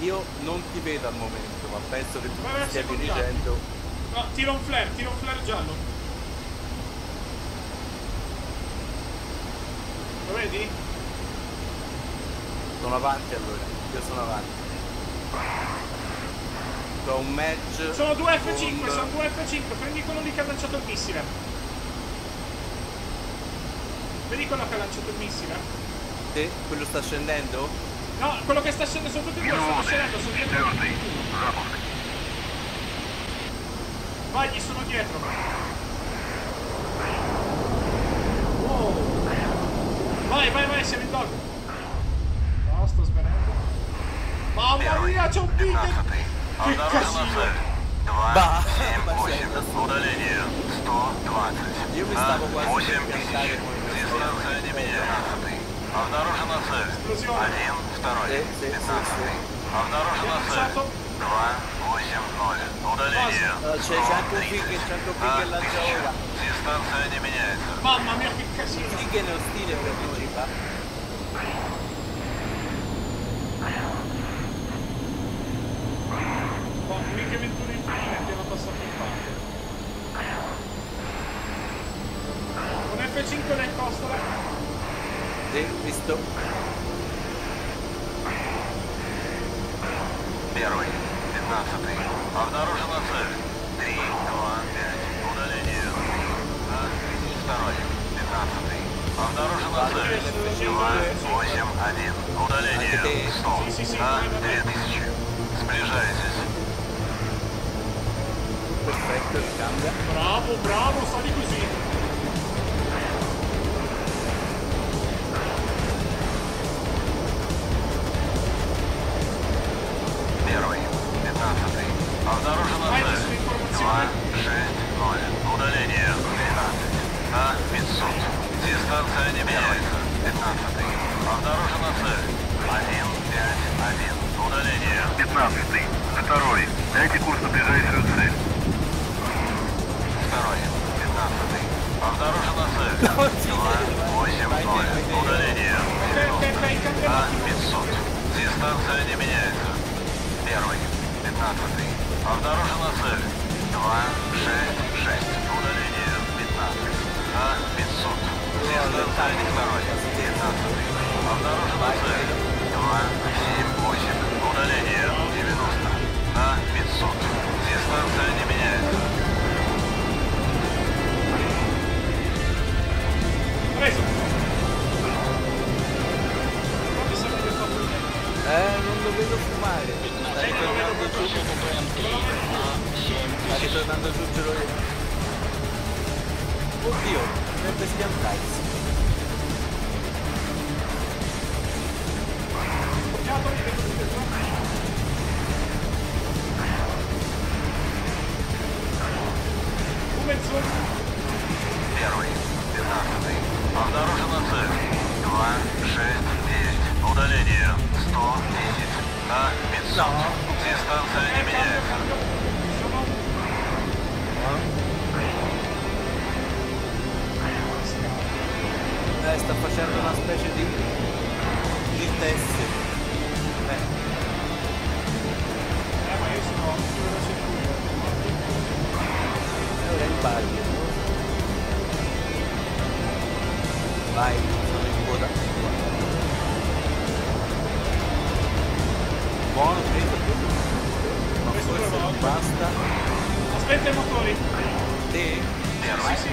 Io non ti vedo al momento, ma penso che tu ti stia dirigendo. No, tira un flare, tira un flare giallo. Lo vedi? Sono avanti allora, io sono avanti. Do un match. Sono due F5, con... sono due F5, prendi quello lì che ha lanciato il missile. Vedi quello che ha lanciato il missile? Sì, quello sta scendendo? No, quello che sta scendendo sono tutti due stanno scendendo, sono dietro. Vai, gli sono dietro. Vai, vai, vai, siamo in dog. No, sto svenendo. Mamma mia, c'è un beacon! Che casino! Ба! Io mi stavo quasi per piantare con Дистанция не меняется. Обнаружена цель. Один, второй, пятнадцатый. Обнаружена цель. Два, восемь, ноль. Удаление. Eh, C'è c'è anche un pig, c'è Un F5 nel costola. Sì, visto. Первый, пятнадцатый. Обнаружена цель. Три, два, пять. Удаление. Да. Второй, пятнадцатый. Обнаружена цель. Два, восемь, один. Удаление. Сто. Vai, Две тысячи. Сближайтесь. Perfetto, ricambia. Bravo, Дистанция не меняется. Пятнадцатый. Обнаружена цель. Один, пять, один. Удаление. 15. Второй. Дайте курс на ближайшую цель. Второй. Пятнадцатый. Обнаружена цель. Два, восемь, ноль. Удаление. Ok, ok, ok, cambia На attimo. 500. Дистанция не меняется. Первый. Пятнадцатый. Обнаружена цель. Eh, giù. Sta ritornando giù, ce l'ho io. Oddio, dovrebbe schiantarsi. Occhiato, li vedo tutti e due. Un mezz'ora. Первый. Пятнадцатый. Обнаружена цель. Два, шесть, девять. Удаление. Сто десять. na 500. Dystanse nie mniej. Dai, sta facendo una specie di, di test. Eh. Eh, ma io sono sulla circuito. Ora impari. buono basta aspetta i motori sì, sì, sì,